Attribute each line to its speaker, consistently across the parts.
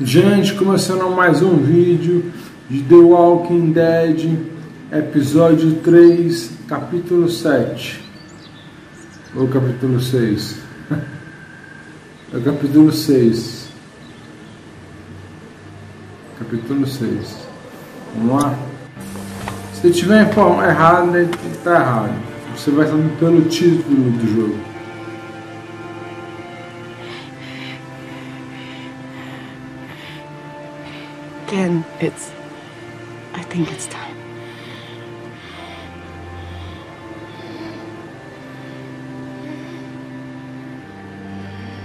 Speaker 1: Gente, começando mais um vídeo de The Walking Dead, episódio 3, capítulo 7. Ou capítulo 6. É capítulo 6. Capítulo 6. Vamos lá? Se tiver errado, tá errado. Você vai saber pelo título do jogo.
Speaker 2: Again, it's. I think it's time.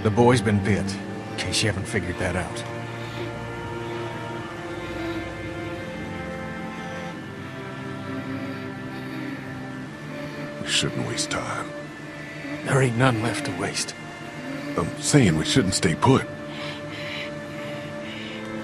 Speaker 3: The boy's been bit, in case you haven't figured that out.
Speaker 4: We shouldn't waste time.
Speaker 3: There ain't none left to waste.
Speaker 4: I'm saying we shouldn't stay put.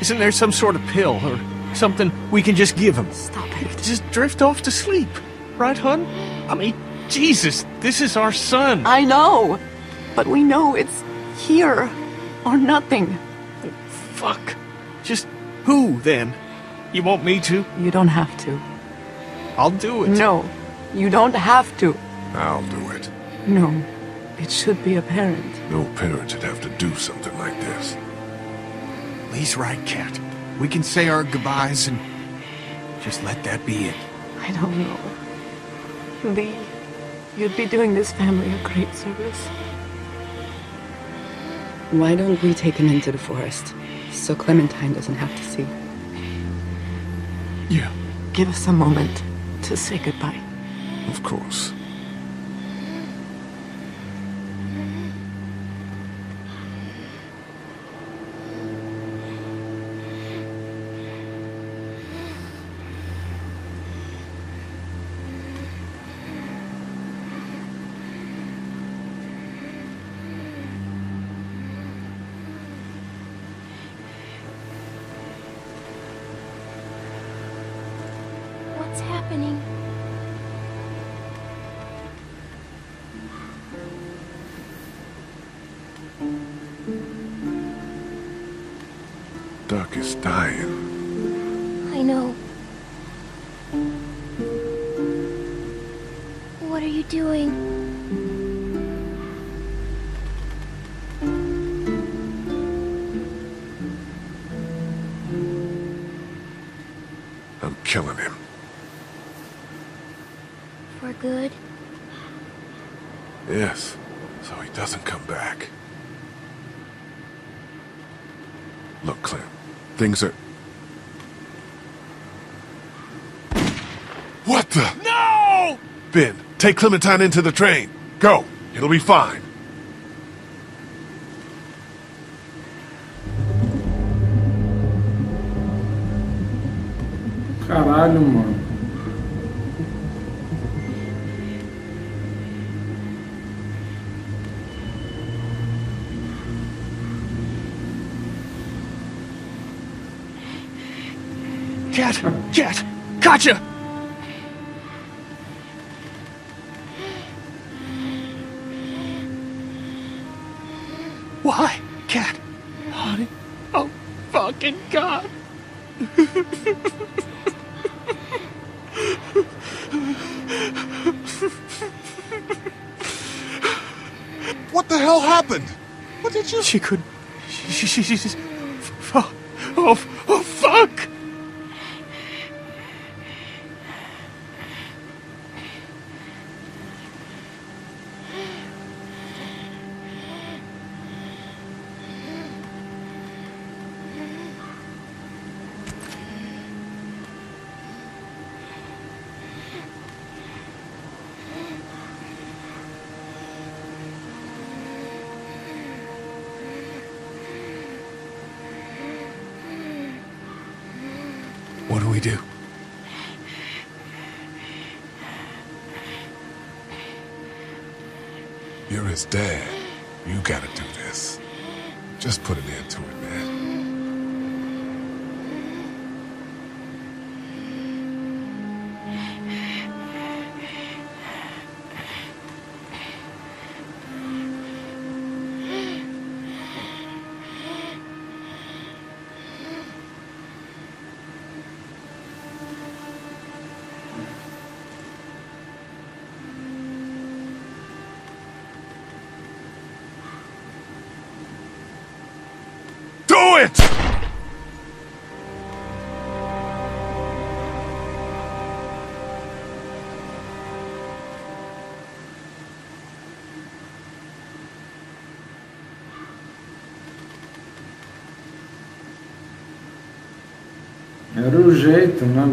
Speaker 3: Isn't there some sort of pill or something we can just give him?
Speaker 2: Stop it.
Speaker 3: Just drift off to sleep. Right, hun? I mean, Jesus, this is our son.
Speaker 2: I know, but we know it's here or nothing.
Speaker 3: Fuck. Just who, then? You want me to?
Speaker 2: You don't have to.
Speaker 3: I'll do it.
Speaker 2: No, you don't have to.
Speaker 4: I'll do it.
Speaker 2: No, it should be a parent.
Speaker 4: No parent should have to do something like this.
Speaker 3: Lee's right, Kat. We can say our goodbyes and just let that be it.
Speaker 2: I don't know. Lee, you'd be doing this family a great service. Why don't we take him into the forest so Clementine doesn't have to see?
Speaker 3: Yeah.
Speaker 2: Give us a moment to say goodbye.
Speaker 4: Of course. Dying.
Speaker 5: I know. What are you doing?
Speaker 4: I'm killing him.
Speaker 5: For good?
Speaker 4: Yes, so he doesn't come back. Look, Clem, things are... What the?
Speaker 3: No!
Speaker 4: Ben, take Clementine into the train. Go. It'll be fine.
Speaker 1: Caralho, mano.
Speaker 3: Kat! Kat! Gotcha! Why? Kat? Honey? Oh, fucking God!
Speaker 4: What the hell happened? What did you...
Speaker 3: She couldn't. She, she, she, she, oh, oh, oh, fuck!
Speaker 4: Just put an end to it, man.
Speaker 1: Era o jeito, né?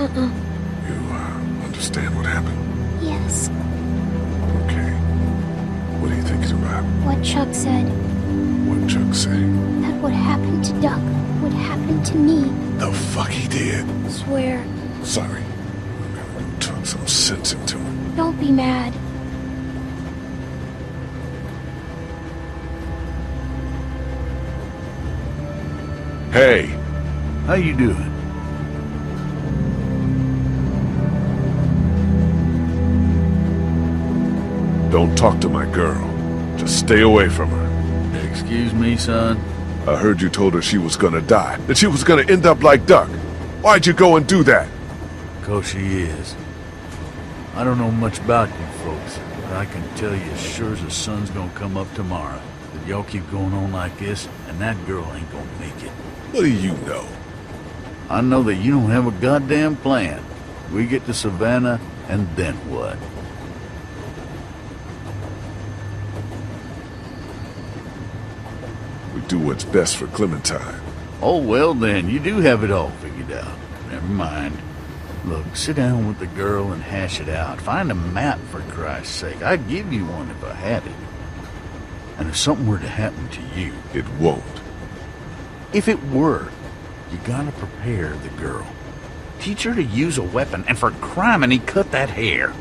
Speaker 5: Uh-uh.
Speaker 4: You, uh, understand what happened?
Speaker 5: Yes.
Speaker 4: Okay. What do you think it's about?
Speaker 5: What Chuck said.
Speaker 4: What Chuck said?
Speaker 5: That what happened to Duck would happen to me.
Speaker 4: The fuck he did?
Speaker 5: Swear.
Speaker 4: Sorry. I took some sense into him.
Speaker 5: Don't be mad.
Speaker 4: Hey,
Speaker 6: How you doing?
Speaker 4: Don't talk to my girl. Just stay away from her.
Speaker 6: Excuse me, son.
Speaker 4: I heard you told her she was gonna die, that she was gonna end up like Duck. Why'd you go and do that?
Speaker 6: Cause she is. I don't know much about you folks, but I can tell you as sure as the sun's gonna come up tomorrow that y'all keep going on like this, and that girl ain't gonna make it.
Speaker 4: What do you know?
Speaker 6: I know that you don't have a goddamn plan. We get to Savannah, and then what?
Speaker 4: Do what's best for Clementine.
Speaker 6: Oh, well then, you do have it all figured out. Never mind. Look, sit down with the girl and hash it out. Find a map, for Christ's sake. I'd give you one if I had it. And if something were to happen to you,
Speaker 4: It won't.
Speaker 6: if it were, you gotta prepare the girl. Teach her to use a weapon, and for crime, he cut that hair.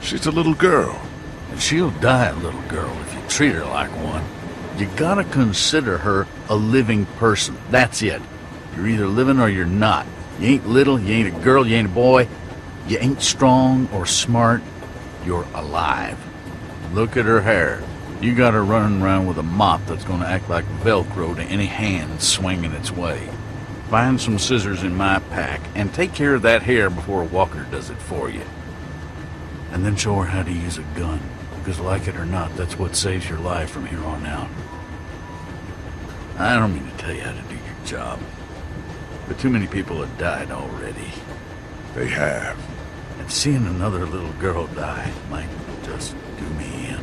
Speaker 4: She's a little girl.
Speaker 6: And she'll die a little girl if you treat her like one. You gotta consider her a living person. That's it. You're either living or you're not. You ain't little, you ain't a girl, you ain't a boy. You ain't strong or smart. You're alive. Look at her hair. You got her running around with a mop that's gonna act like Velcro to any hand swinging its way. Find some scissors in my pack and take care of that hair before Walker does it for you. And then show her how to use a gun. Because like it or not, that's what saves your life from here on out. I don't mean to tell you how to do your job. But too many people have died already.
Speaker 4: They have.
Speaker 6: And seeing another little girl die might just do me in.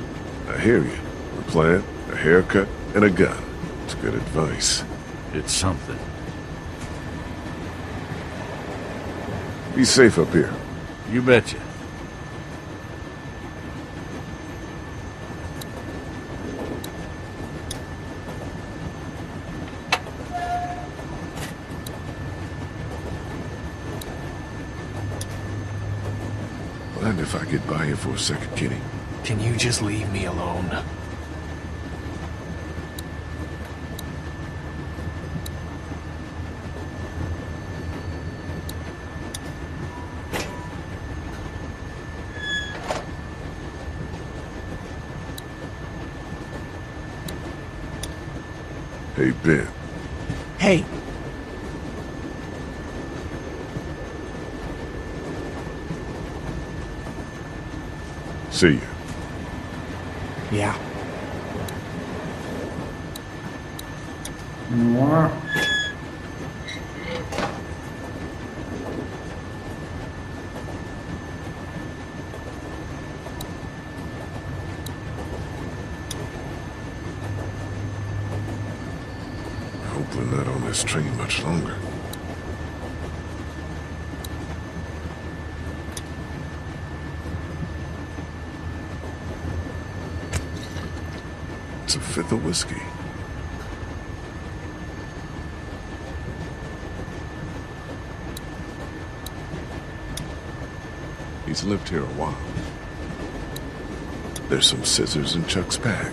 Speaker 4: I hear you. A plan, a haircut, and a gun. It's good advice.
Speaker 6: It's something.
Speaker 4: Be safe up here.
Speaker 6: You betcha.
Speaker 4: if I get by here for a second, Kitty.
Speaker 7: Can you just leave me alone?
Speaker 4: Hey, Ben.
Speaker 7: Hey,
Speaker 4: See you.
Speaker 7: yeah.
Speaker 1: Noir.
Speaker 4: Hope we're not on this train much longer. It's a fifth of whiskey. He's lived here a while. There's some scissors in Chuck's bag.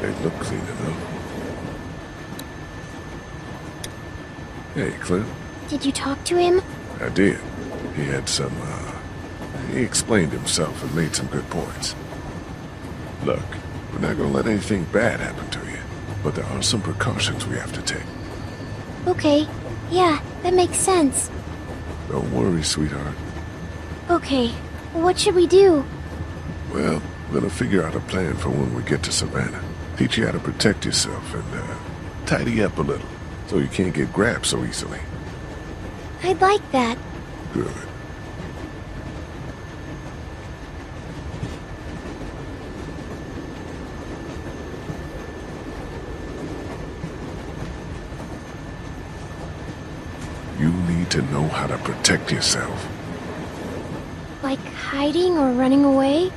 Speaker 4: They look clean though. Hey, Clem.
Speaker 5: Did you talk to him?
Speaker 4: I did. He had some, uh, he explained himself and made some good points. Look, we're not gonna let anything bad happen to you, but there are some precautions we have to take.
Speaker 5: Okay. Yeah, that makes sense.
Speaker 4: Don't worry, sweetheart.
Speaker 5: Okay. What should we do?
Speaker 4: Well, we're gonna figure out a plan for when we get to Savannah. Teach you how to protect yourself and, uh, tidy up a little, so you can't get grabbed so easily.
Speaker 5: I'd like that.
Speaker 4: Good. You need to know how to protect yourself.
Speaker 5: Like hiding or running away?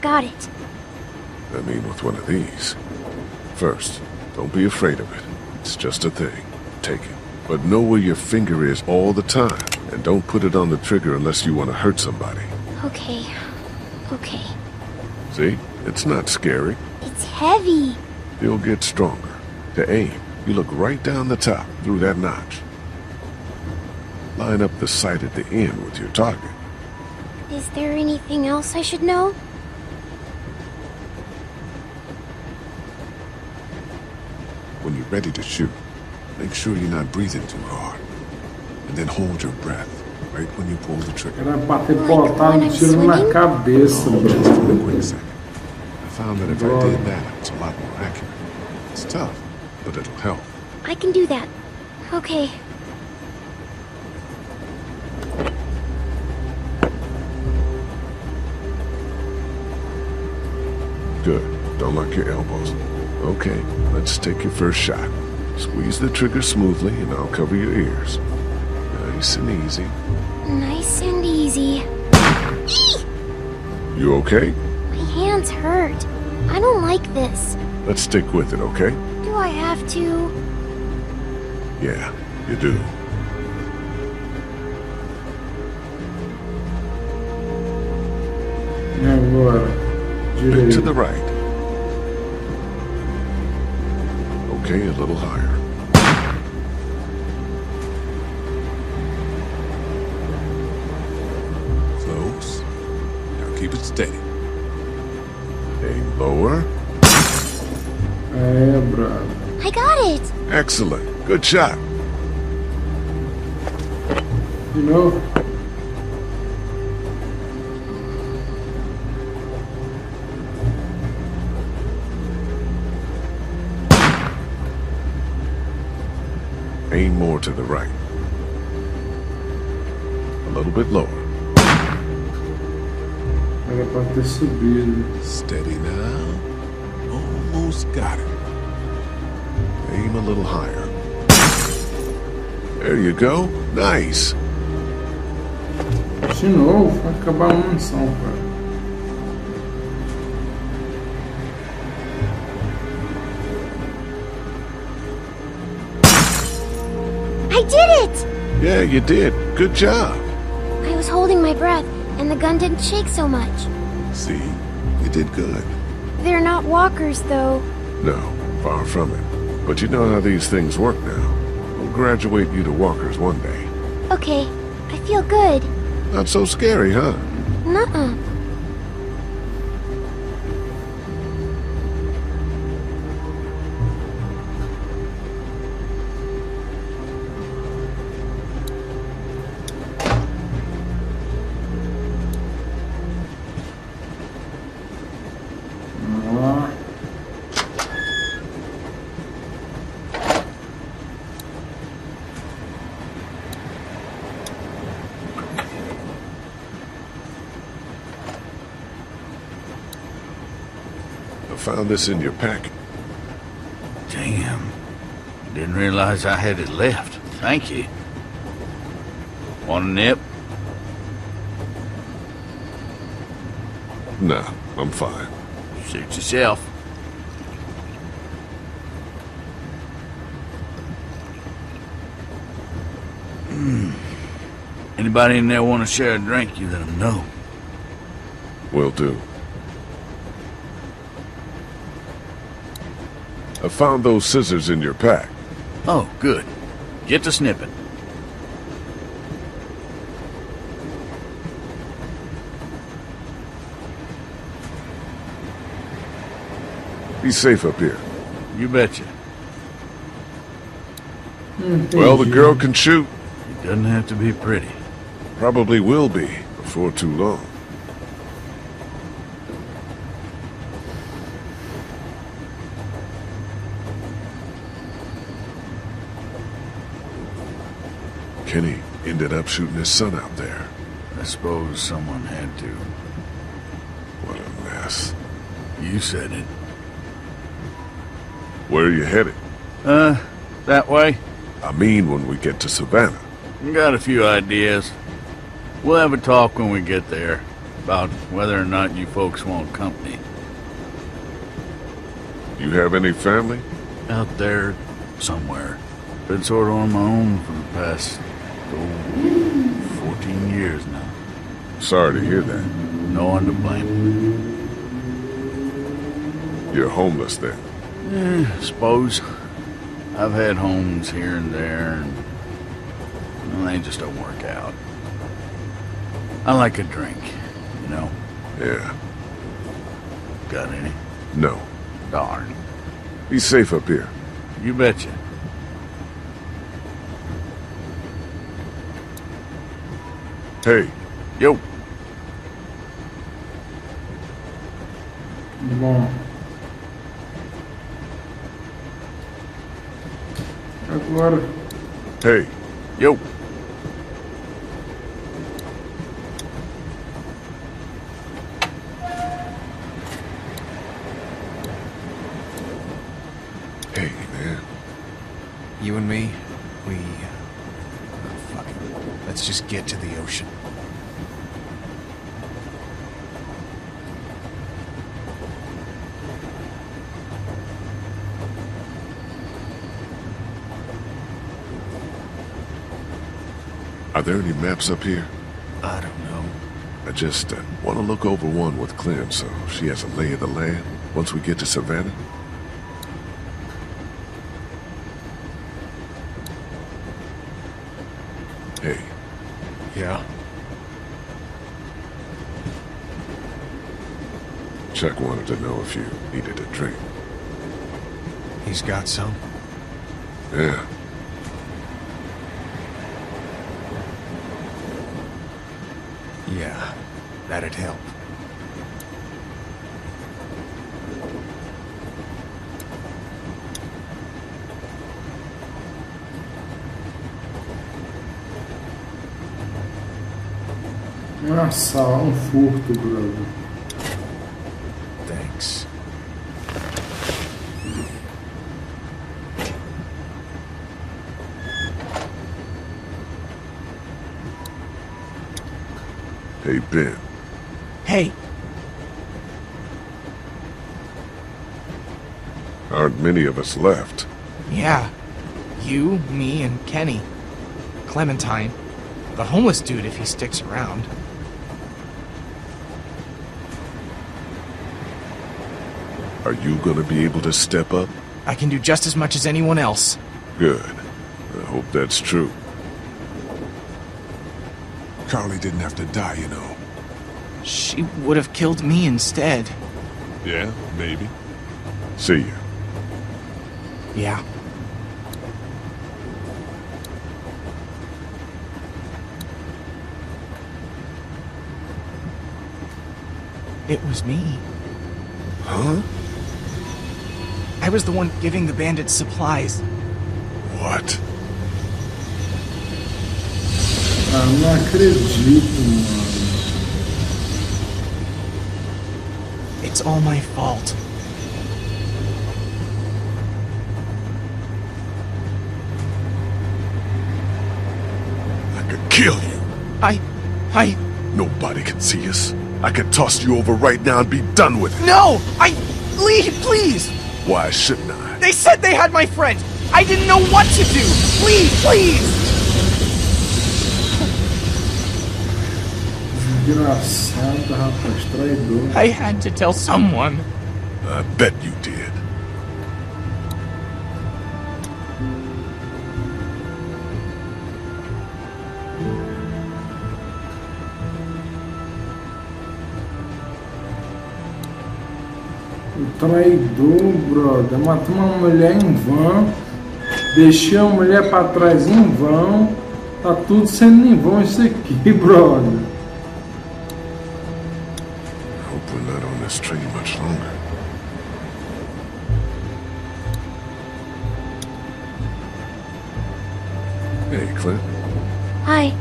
Speaker 5: Got it.
Speaker 4: I mean, with one of these. First, don't be afraid of it. It's just a thing. Take it. But know where your finger is all the time, and don't put it on the trigger unless you want to hurt somebody.
Speaker 5: Okay. Okay.
Speaker 4: See? It's not scary.
Speaker 5: It's heavy.
Speaker 4: You'll get stronger. To aim, you look right down the top, through that notch. Line up the sight at the end with your target.
Speaker 5: Is there anything else I should know?
Speaker 4: When you're ready to shoot, make sure you're not breathing too hard. And then hold your breath, right when you pull the trigger.
Speaker 1: Era bater portado um tiro na cabeça, bro.
Speaker 4: just for a quick second. I found that if I did that, it's a lot more accurate. It's tough, but it'll help.
Speaker 5: I can do that. Okay.
Speaker 4: Don't lock your elbows. Okay, let's take your first shot. Squeeze the trigger smoothly, and I'll cover your ears. Nice and easy.
Speaker 5: Nice and easy.
Speaker 4: You okay?
Speaker 5: My hands hurt. I don't like this.
Speaker 4: Let's stick with it, okay?
Speaker 5: Do I have to?
Speaker 4: Yeah, you do.
Speaker 1: Agora?
Speaker 4: Bit uh,
Speaker 1: to
Speaker 4: the right. Okay, a little higher. Close. Now keep it steady. Aim lower.
Speaker 1: É, brother.
Speaker 5: I got it.
Speaker 4: Excellent. Good shot.
Speaker 1: You novo.
Speaker 4: Aim more to the right. A little bit lower.
Speaker 1: Era pra ter subido.
Speaker 4: Steady now. Almost got it. Aim a little higher. There you go. Nice.
Speaker 1: De novo, acabar a munição, cara.
Speaker 5: I did it!
Speaker 4: Yeah, you did. Good job.
Speaker 5: I was holding my breath, and the gun didn't shake so much.
Speaker 4: See, you did good.
Speaker 5: They're not walkers, though.
Speaker 4: No, far from it. But you know how these things work now. We'll graduate you to walkers one day.
Speaker 5: Okay, I feel good.
Speaker 4: Not so scary, huh?
Speaker 5: Nuh-uh.
Speaker 4: Found this in your pack.
Speaker 6: Damn. Didn't realize I had it left. Thank you. Want a nip?
Speaker 4: Nah, I'm fine.
Speaker 6: Suit yourself. Hmm. Anybody in there want to share a drink, you let them know.
Speaker 4: Will do. I found those scissors in your pack.
Speaker 6: Oh, good. Get to snipping.
Speaker 4: Be safe up here.
Speaker 6: You betcha.
Speaker 4: Hmm, well, the girl can shoot.
Speaker 6: It doesn't have to be pretty.
Speaker 4: Probably will be before too long. Kenny ended up shooting his son out there.
Speaker 6: I suppose someone had to.
Speaker 4: What a mess.
Speaker 6: You said it.
Speaker 4: Where are you headed?
Speaker 6: Uh, that way?
Speaker 4: I mean when we get to Savannah.
Speaker 6: Got a few ideas. We'll have a talk when we get there about whether or not you folks want company.
Speaker 4: You have any family?
Speaker 6: Out there somewhere. Been sort of on my own for the past oh, 14 years now.
Speaker 4: Sorry to hear that.
Speaker 6: No one to blame.
Speaker 4: You're homeless then.
Speaker 6: Eh, suppose. I've had homes here and there, and they just don't work out. I like a drink, you know.
Speaker 4: Yeah.
Speaker 6: Got any?
Speaker 4: No.
Speaker 6: Darn.
Speaker 4: Be safe up here.
Speaker 6: You betcha.
Speaker 4: Hey,
Speaker 6: Yo.
Speaker 1: Bom. Agora.
Speaker 4: hey,
Speaker 6: Yo.
Speaker 4: hey, man.
Speaker 7: You and me, we... Let's just get to the ocean.
Speaker 4: Are there any maps up here?
Speaker 7: I don't know.
Speaker 4: I just uh, want to look over one with Clem so she has a lay of the land once we get to Savannah. Hey,
Speaker 7: Yeah?
Speaker 4: Chuck wanted to know if you needed a drink.
Speaker 7: He's got some?
Speaker 4: Yeah.
Speaker 7: Yeah. That'd help.
Speaker 1: Nossa, um furto, brother.
Speaker 7: Thanks.
Speaker 4: Hey,
Speaker 7: Hey!
Speaker 4: Aren't many of us left.
Speaker 8: Yeah. You, me, and Kenny. Clementine. The homeless dude if he sticks around.
Speaker 4: Are you gonna be able to step up?
Speaker 8: I can do just as much as anyone else.
Speaker 4: Good. I hope that's true.
Speaker 9: Carley didn't have to die, you know.
Speaker 8: She would have killed me instead.
Speaker 9: Yeah, maybe.
Speaker 4: See you.
Speaker 8: Yeah. It was me.
Speaker 9: Huh?
Speaker 8: I was the one giving the bandits supplies.
Speaker 4: What?
Speaker 1: Ah, não acredito, mano.
Speaker 8: It's all my fault.
Speaker 4: I could kill you.
Speaker 8: I... I...
Speaker 4: Nobody can see us. I could toss you over right now and be done with it.
Speaker 8: No! I... Lee, please!
Speaker 4: Why shouldn't I?
Speaker 8: They said they had my friend! I didn't know what to do! Please, please!
Speaker 1: Desgraçado, rapaz, traidor.
Speaker 8: I had to tell someone.
Speaker 4: I bet you did.
Speaker 1: O traidor, brother. Matou uma mulher em vão. Deixei a mulher pra trás em vão. Tá tudo sendo em vão isso aqui, brother.
Speaker 4: This much longer. Hey, Clem.
Speaker 5: Hi.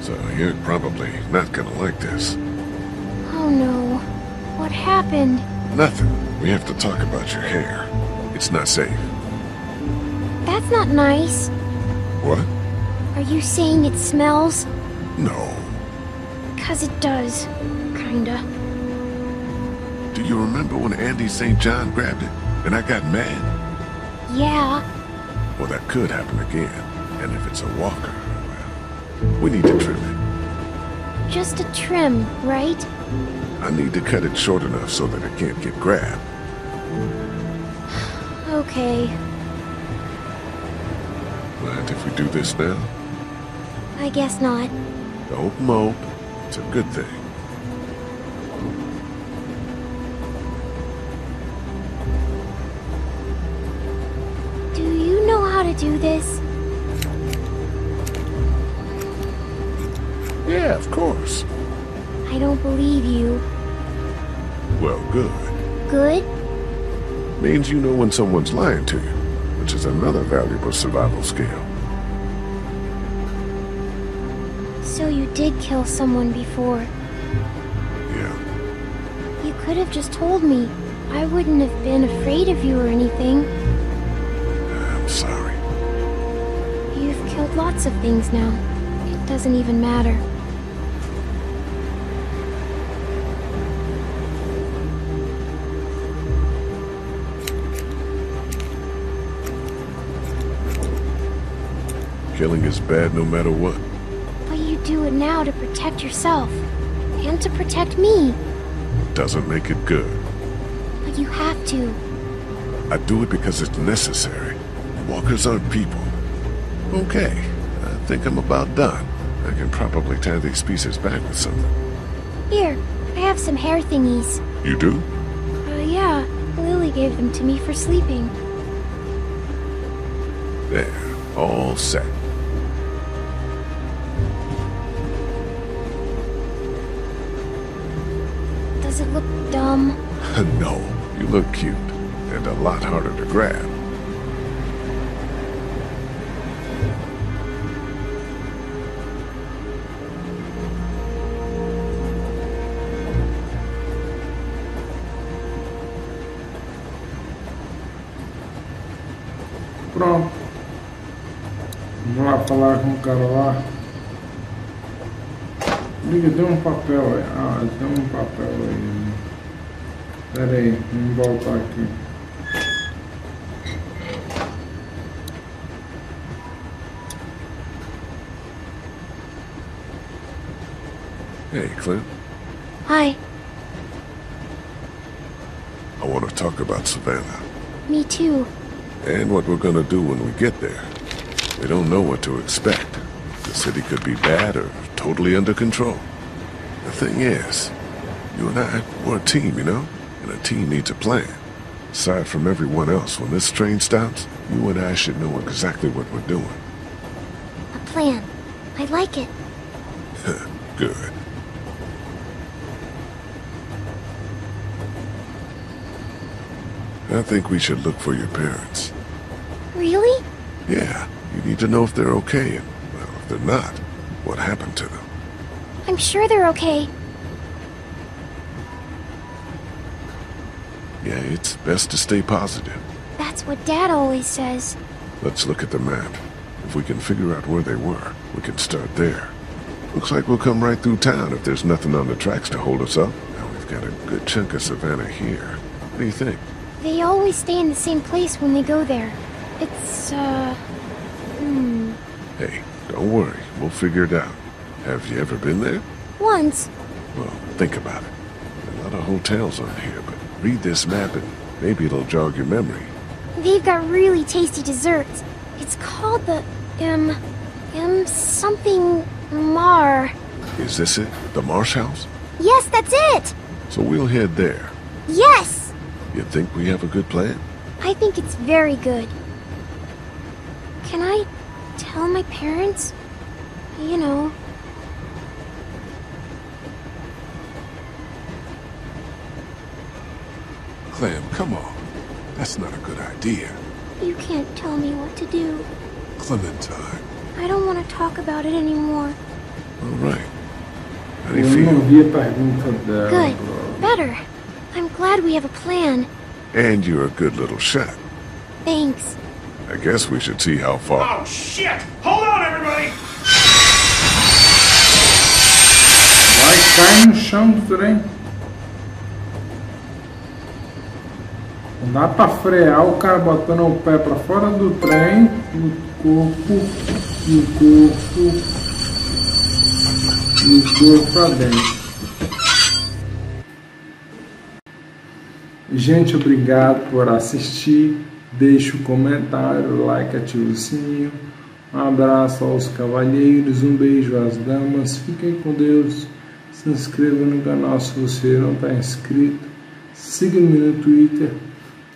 Speaker 4: So you're probably not gonna like this.
Speaker 5: Oh no. What happened?
Speaker 4: Nothing. We have to talk about your hair. It's not safe.
Speaker 5: That's not nice.
Speaker 4: What?
Speaker 5: Are you saying it smells?
Speaker 4: No.
Speaker 5: Cause it does. Kinda.
Speaker 4: Do you remember when Andy St. John grabbed it and I got mad?
Speaker 5: Yeah.
Speaker 4: Well, that could happen again. And if it's a walker, well, we need to trim it.
Speaker 5: Just a trim, right?
Speaker 4: I need to cut it short enough so that it can't get grabbed.
Speaker 5: Okay.
Speaker 4: Mind if we do this now?
Speaker 5: I guess not.
Speaker 4: Don't mope. It's a good thing.
Speaker 5: Do you know how to do this?
Speaker 4: Yeah, of course.
Speaker 5: I don't believe you.
Speaker 4: Well, good.
Speaker 5: Good?
Speaker 4: Means you know when someone's lying to you, which is another valuable survival skill.
Speaker 5: Did kill someone before.
Speaker 4: Yeah.
Speaker 5: You could have just told me. I wouldn't have been afraid of you or anything.
Speaker 4: I'm sorry.
Speaker 5: You've killed lots of things now. It doesn't even matter.
Speaker 4: Killing is bad no matter what.
Speaker 5: Do it now to protect yourself. And to protect me.
Speaker 4: Doesn't make it good.
Speaker 5: But you have to.
Speaker 4: I do it because it's necessary. Walkers aren't people. Okay, I think I'm about done. I can probably tie these pieces back with something.
Speaker 5: Here, I have some hair thingies.
Speaker 4: You do?
Speaker 5: Uh, yeah. Lilly gave them to me for sleeping.
Speaker 4: There, all set. No, you look cute, and a lot harder to grab.
Speaker 1: Pronto. Vamos lá falar com o cara lá. Liga, tem um papel aí. Ah, tem um papel aí. Pera aí, vamos voltar aqui.
Speaker 4: Hey, Clem,
Speaker 5: Hi.
Speaker 4: I want to talk about Savannah.
Speaker 5: Me too.
Speaker 4: And what we're gonna do when we get there. We don't know what to expect. The city could be bad or totally under control. The thing is, you and I, we're a team, you know? And a team needs a plan. Aside from everyone else, when this train stops, you and I should know exactly what we're doing.
Speaker 5: A plan. I like it.
Speaker 4: Good. I think we should look for your parents.
Speaker 5: Really?
Speaker 4: Yeah, you need to know if they're okay, and, well, if they're not, what happened to them.
Speaker 5: I'm sure they're okay.
Speaker 4: Yeah, it's best to stay positive.
Speaker 5: That's what Dad always says.
Speaker 4: Let's look at the map If we can figure out where they were, we can start there. Looks like we'll come right through town if there's nothing on the tracks to hold us up. Now we've got a good chunk of Savannah here. What do you think?
Speaker 5: They always stay in the same place when they go there. It's, uh... Hmm...
Speaker 4: Hey, don't worry. We'll figure it out. Have you ever been there?
Speaker 5: Once.
Speaker 4: Well, think about it. A lot of hotels on here, but read this map and maybe it'll jog your memory.
Speaker 5: They've got really tasty desserts. It's called the M. M. something Mar.
Speaker 4: Is this it? The Marsh House?
Speaker 5: Yes, that's it!
Speaker 4: So we'll head there.
Speaker 5: Yes!
Speaker 4: You think we have a good plan?
Speaker 5: I think it's very good. Can I tell my parents? You know.
Speaker 9: Clem, come on. That's not a good idea.
Speaker 5: You can't tell me what to do.
Speaker 9: Clementine.
Speaker 5: I don't want to talk about it anymore.
Speaker 4: All right. How do you feel?
Speaker 1: vi a pergunta dela.
Speaker 5: Good. Better. I'm glad we have a plan.
Speaker 4: And you're a good little shot.
Speaker 5: Thanks.
Speaker 4: I guess we should see how far.
Speaker 3: Oh, shit! Hold on, everybody!
Speaker 1: Vai cair no chão dá pra frear o cara botando o pé pra fora do trem, no corpo, no corpo, no corpo pra dentro. Gente, obrigado por assistir. Deixe um comentário, like, ative o sininho. Um abraço aos cavalheiros, um beijo às damas. Fiquem com Deus. Se inscreva no canal se você não está inscrito. Siga-me no Twitter